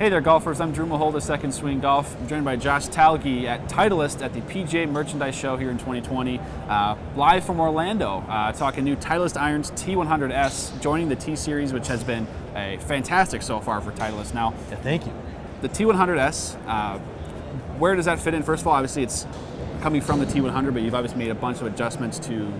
Hey there, golfers. I'm Drew Maholda, Second Swing Golf. I'm joined by Josh Talge at Titleist at the PGA Merchandise Show here in 2020. Uh, live from Orlando, uh, talking new Titleist Irons T100S, joining the T Series, which has been a fantastic so far for Titleist. Now, yeah, thank you. The T100S, uh, where does that fit in? First of all, obviously it's coming from the T100, but you've obviously made a bunch of adjustments to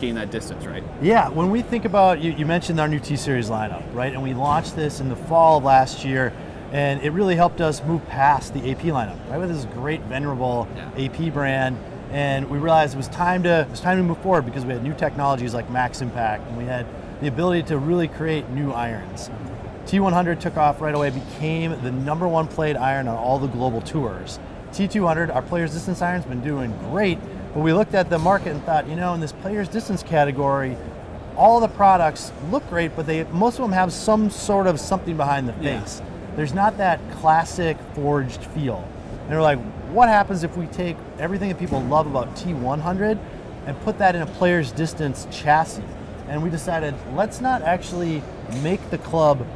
gain that distance, right? Yeah, when we think about, you, you mentioned our new T Series lineup, right? And we launched this in the fall of last year and it really helped us move past the AP lineup, right? With this great, venerable yeah. AP brand, and we realized it was time to it was time to move forward because we had new technologies like Max Impact, and we had the ability to really create new irons. T100 took off right away, became the number one played iron on all the global tours. T200, our players distance iron's been doing great, but we looked at the market and thought, you know, in this players distance category, all the products look great, but they most of them have some sort of something behind the face. Yeah there's not that classic forged feel. And we're like, what happens if we take everything that people love about T100 and put that in a player's distance chassis? And we decided, let's not actually make the club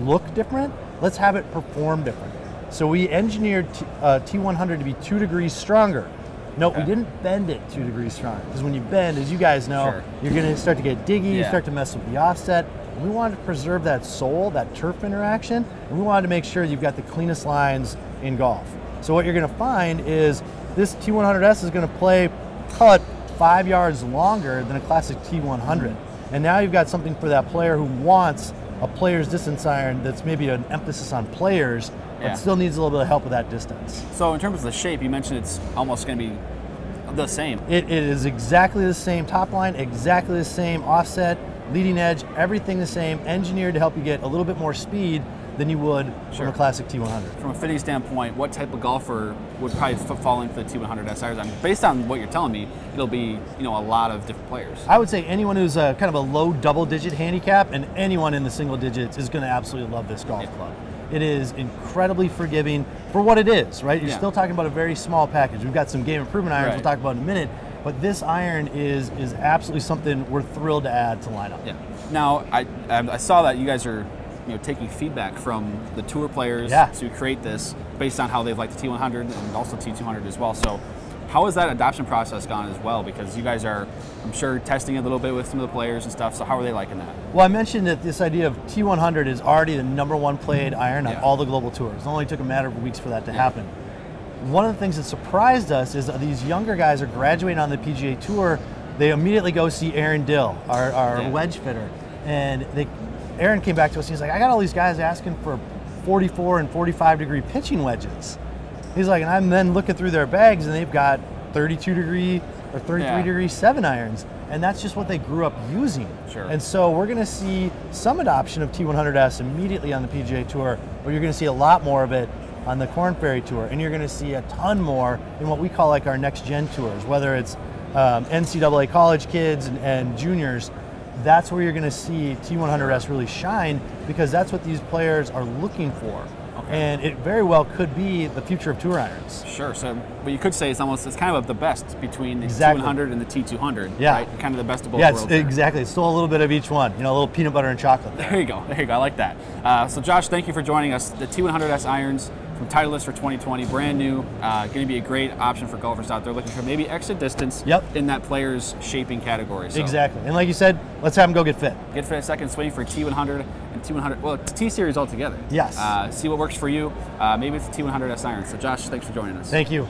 look different, let's have it perform different. So we engineered T, uh, T100 to be two degrees stronger. No, okay. we didn't bend it two degrees stronger because when you bend, as you guys know, sure. you're going to start to get diggy, yeah. you start to mess with the offset. We wanted to preserve that sole, that turf interaction, and we wanted to make sure you've got the cleanest lines in golf. So what you're going to find is this T100S is going to play cut five yards longer than a classic T100. And now you've got something for that player who wants a player's distance iron that's maybe an emphasis on players, but yeah. still needs a little bit of help with that distance. So in terms of the shape, you mentioned it's almost going to be the same. It, it is exactly the same top line, exactly the same offset, leading edge, everything the same, engineered to help you get a little bit more speed than you would sure. from a classic T100. From a fitting standpoint, what type of golfer would probably fall into the T100 SIs? I mean, based on what you're telling me, it'll be you know a lot of different players. I would say anyone who's a, kind of a low double-digit handicap, and anyone in the single digits is going to absolutely love this golf yeah. club. It is incredibly forgiving for what it is, right? You're yeah. still talking about a very small package. We've got some game improvement irons right. we'll talk about in a minute, but this iron is is absolutely something we're thrilled to add to lineup. Yeah. Now I um, I saw that you guys are you know taking feedback from the tour players yeah. to create this based on how they've liked the T100 and also T200 as well. So how has that adoption process gone as well? Because you guys are, I'm sure, testing it a little bit with some of the players and stuff. So how are they liking that? Well, I mentioned that this idea of T100 is already the number one played iron on all the global tours. It only took a matter of weeks for that to yeah. happen one of the things that surprised us is these younger guys are graduating on the PGA Tour. They immediately go see Aaron Dill, our, our yeah. wedge fitter, and they, Aaron came back to us. And he's like, I got all these guys asking for 44 and 45 degree pitching wedges. He's like, and I'm then looking through their bags, and they've got 32 degree or 33 yeah. degree seven irons, and that's just what they grew up using. Sure. And so we're going to see some adoption of T100S immediately on the PGA Tour, but you're going to see a lot more of it on the Corn Ferry Tour, and you're going to see a ton more in what we call like our next gen tours, whether it's um, NCAA college kids and, and juniors. That's where you're going to see T100S really shine because that's what these players are looking for. Okay. And it very well could be the future of tour irons. Sure. So, but you could say it's almost it's kind of the best between the exactly. T100 and the T200. Yeah. Right? Kind of the best of both yeah, worlds. Yeah, exactly. It's still a little bit of each one. You know, a little peanut butter and chocolate. There, there you go. There you go. I like that. Uh, so, Josh, thank you for joining us. The T100S irons from Titleist for 2020, brand new. Uh, going to be a great option for golfers out there looking for maybe extra distance yep. in that player's shaping category. So exactly. And like you said, let's have them go get fit. Get fit a second swing for T100 and T100, well, T Series altogether. Yes. Uh, see what works for you. Uh, maybe it's the T100S iron. So, Josh, thanks for joining us. Thank you.